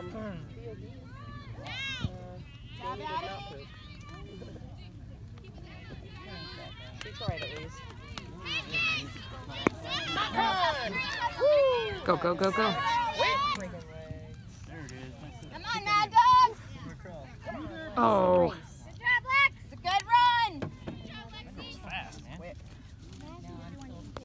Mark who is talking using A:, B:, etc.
A: Um,
B: hmm.
A: uh, Jamie. She tried at least.
C: Go, go, go, go.
B: There it is.
D: Come on now, dogs.
C: Oh,